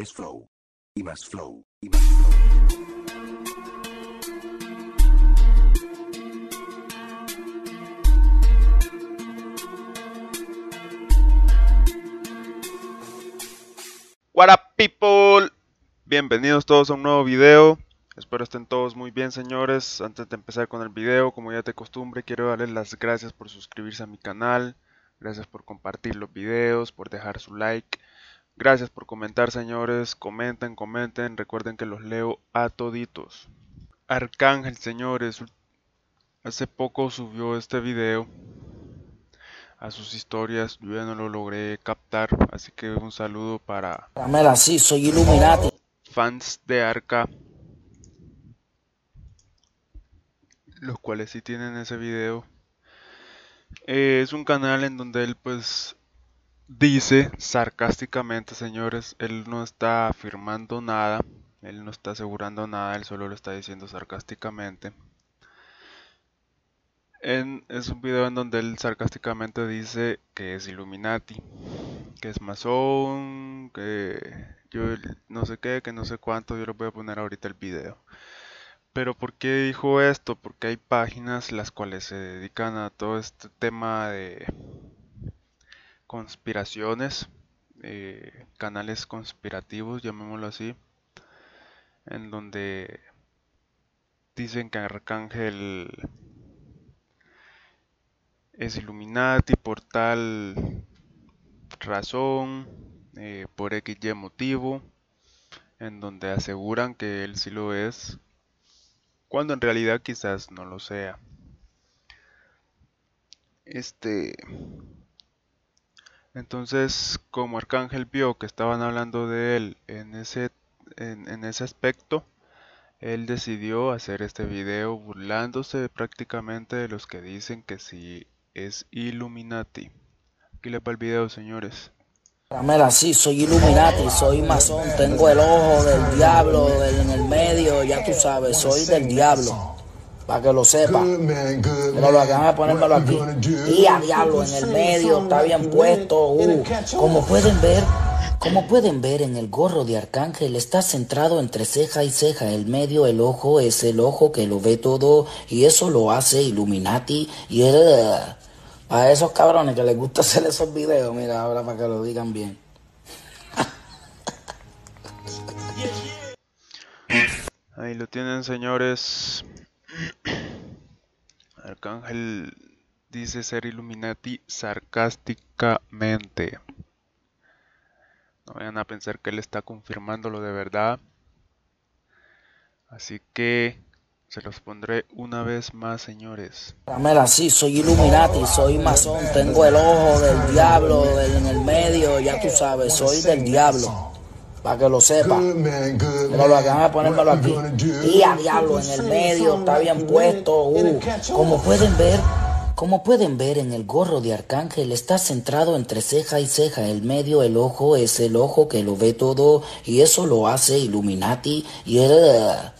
es flow. Y más flow. Y más flow. What up people? Bienvenidos todos a un nuevo video. Espero estén todos muy bien señores. Antes de empezar con el video, como ya de costumbre, quiero darles las gracias por suscribirse a mi canal. Gracias por compartir los videos, por dejar su like. Gracias por comentar señores. Comenten, comenten. Recuerden que los leo a toditos. Arcángel señores. Hace poco subió este video a sus historias. Yo ya no lo logré captar. Así que un saludo para Dámela así, soy Illuminati. fans de Arca, los cuales sí tienen ese video. Eh, es un canal en donde él pues dice sarcásticamente, señores, él no está afirmando nada, él no está asegurando nada, él solo lo está diciendo sarcásticamente. En- es un video en donde él sarcásticamente dice que es Illuminati, que es masón, que yo no sé qué, que no sé cuánto, yo les voy a poner ahorita el video. Pero ¿por qué dijo esto? Porque hay páginas las cuales se dedican a todo este tema de conspiraciones, eh, canales conspirativos, llamémoslo así, en donde dicen que Arcángel es Illuminati por tal razón, eh, por XY motivo, en donde aseguran que él sí lo es, cuando en realidad quizás no lo sea. Este. Entonces, como Arcángel vio que estaban hablando de él en ese, en, en ese aspecto, él decidió hacer este video burlándose prácticamente de los que dicen que sí es Illuminati. Aquí les va el video, señores. Dámela así, soy Illuminati, soy masón, tengo el ojo del diablo en el medio, ya tú sabes, soy del diablo. Para que lo sepa. Pero lo de ponérmelo aquí. Y a diablo en el medio, está bien puesto. uh. Como pueden ver, como pueden ver en el gorro de Arcángel está centrado entre ceja y ceja. El medio, el ojo, es el ojo que lo ve todo. Y eso lo hace Illuminati. Y era a esos cabrones que les gusta hacer esos videos, mira, ahora para que lo digan bien. Ahí lo tienen, señores. Arcángel dice ser Illuminati sarcásticamente. No vayan a pensar que él está confirmándolo de verdad. Así que se los pondré una vez más, señores. Dámela así, soy Illuminati, soy masón, tengo el ojo del diablo en el medio, ya tú sabes, soy del diablo. Para que lo sepa. Pero lo acaban de ponérmelo aquí. Y a diablo en el medio, está bien puesto. uh. Como pueden ver, como pueden ver en el gorro de Arcángel está centrado entre ceja y ceja. El medio, el ojo, es el ojo que lo ve todo. Y eso lo hace Illuminati. Y era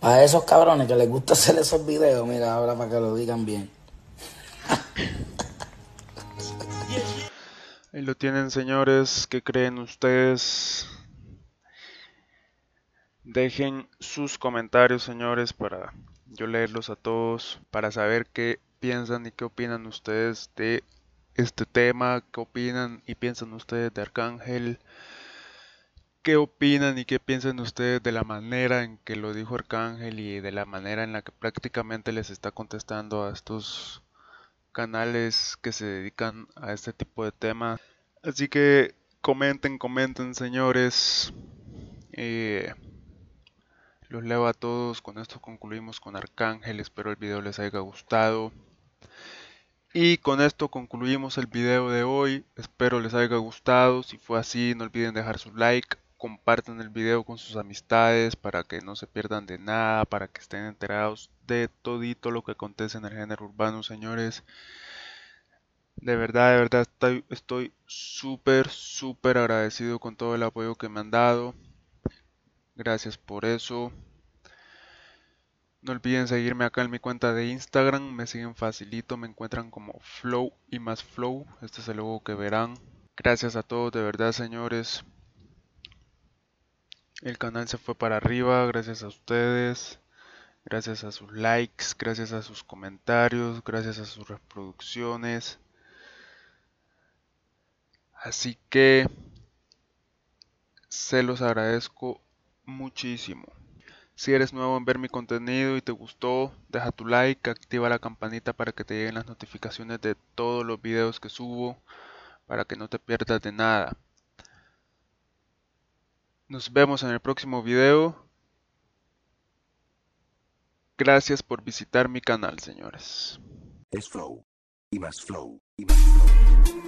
a esos cabrones que les gusta hacer esos videos, mira, ahora para que lo digan bien. Ahí lo tienen, señores. ¿Qué creen ustedes? Dejen sus comentarios, señores, para yo leerlos a todos, para saber qué piensan y qué opinan ustedes de este tema, qué opinan y piensan ustedes de Arcángel, qué opinan y qué piensan ustedes de la manera en que lo dijo Arcángel y de la manera en la que prácticamente les está contestando a estos canales que se dedican a este tipo de temas. Así que comenten, comenten, señores. Eh, los leo a todos. Con esto concluimos con Arcángel. Espero el video les haya gustado. Y con esto concluimos el video de hoy. Espero les haya gustado. Si fue así, no olviden dejar su like. Compartan el video con sus amistades para que no se pierdan de nada, para que estén enterados de todito lo que acontece en el género urbano, señores. De verdad, de verdad, estoy súper, súper agradecido con todo el apoyo que me han dado. Gracias por eso. No olviden seguirme acá en mi cuenta de Instagram, me siguen facilito, me encuentran como Flow y más Flow. Este es el logo que verán. Gracias a todos, de verdad, señores. El canal se fue para arriba gracias a ustedes, gracias a sus likes, gracias a sus comentarios, gracias a sus reproducciones. Así que se los agradezco muchísimo. Si eres nuevo en ver mi contenido y te gustó, deja tu like, activa la campanita para que te lleguen las notificaciones de todos los videos que subo, para que no te pierdas de nada. Nos vemos en el próximo video. Gracias por visitar mi canal, señores. Es flow. Y más flow. Y más flow.